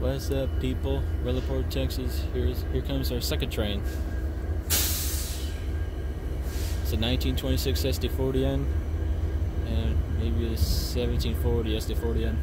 What's up, people? Relaport, Texas. Here's here comes our second train. It's a 1926 SD40N and maybe a 1740 SD40N.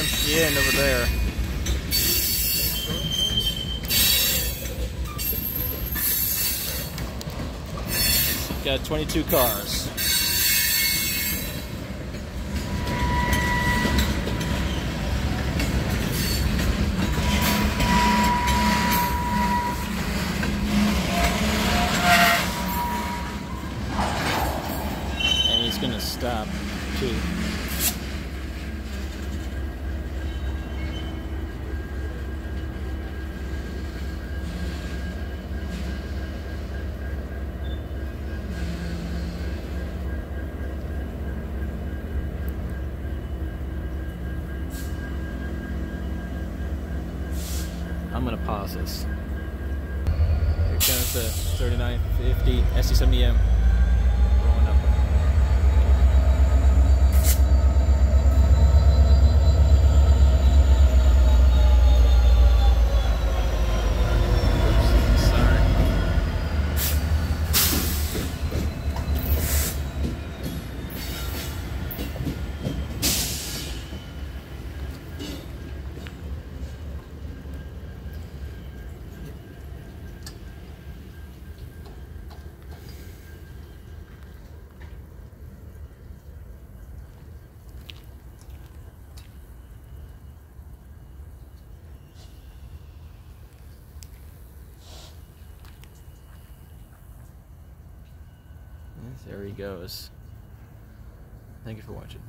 End over there. Got 22 cars. And he's gonna stop too. I'm gonna pause this. Here comes the 3950 SD70M There he goes. Thank you for watching.